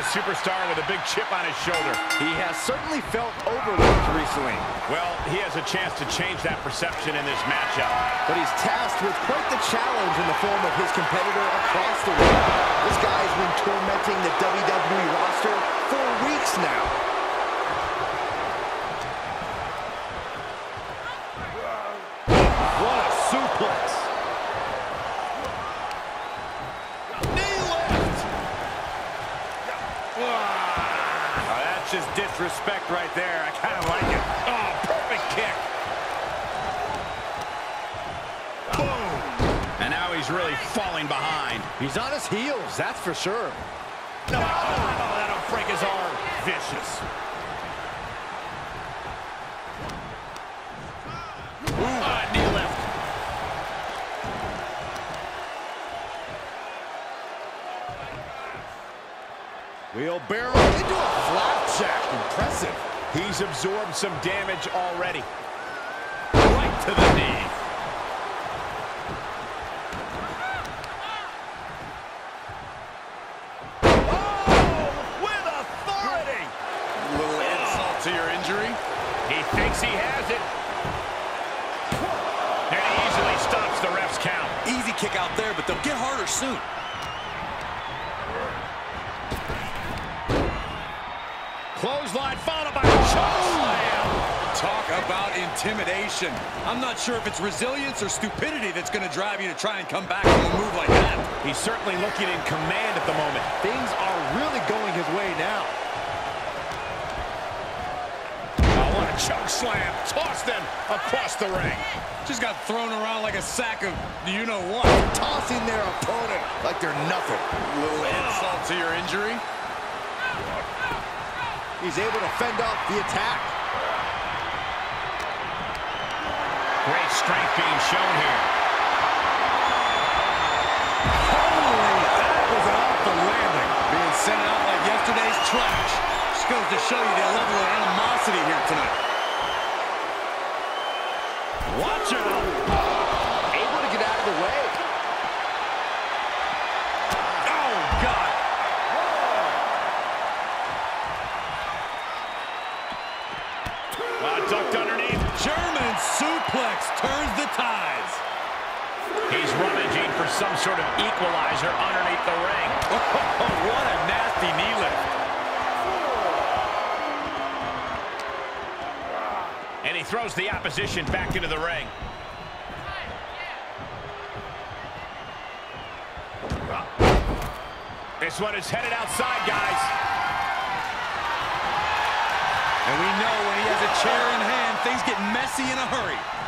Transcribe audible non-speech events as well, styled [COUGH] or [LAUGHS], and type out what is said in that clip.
a superstar with a big chip on his shoulder. He has certainly felt overlooked recently. Well, he has a chance to change that perception in this matchup. But he's tasked with quite the challenge in the form of his competitor across the ring. That's just disrespect right there. I kind of like it. Oh, perfect kick. Boom. And now he's really falling behind. He's on his heels, that's for sure. No, oh, that'll break his arm. Vicious. Wheelbarrow into a flapjack. Impressive. He's absorbed some damage already. Right to the knee. Oh, with authority. Little insult to your injury. He thinks he has it. And he easily stops the ref's count. Easy kick out there, but they'll get harder soon. Clothesline followed by a choke slam. Talk about intimidation. I'm not sure if it's resilience or stupidity that's going to drive you to try and come back from a move like that. He's certainly looking in command at the moment. Things are really going his way now. Oh, what a choke slam. Tossed him across the ring. Just got thrown around like a sack of you-know-what. Tossing their opponent like they're nothing. A Little insult to your injury. He's able to fend off the attack. Great strength being shown here. Holy, that was an awful landing. Being sent out like yesterday's trash. Just goes to show you the level of animosity here tonight. Watch out. Able to get out of the way. Oh, God. Uh, ducked underneath. German suplex turns the tides. He's rummaging for some sort of equalizer underneath the ring. [LAUGHS] what a nasty knee lift. And he throws the opposition back into the ring. This one is headed outside, guys. Chair in hand, things get messy in a hurry.